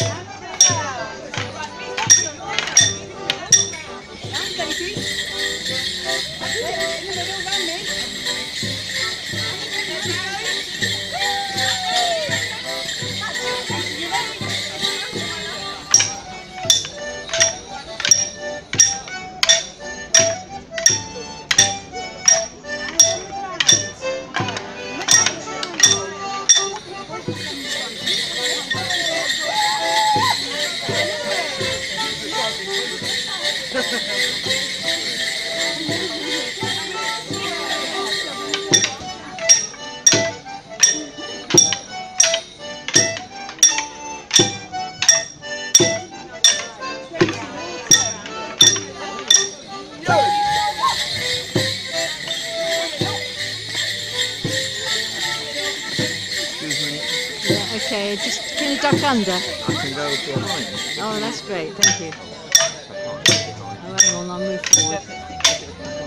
Yeah. Ha ha ha! Okay, just can you duck under? I can go behind. Oh, that's great. Thank you. Oh, hang on, I'll move forward.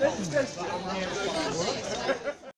Let's just...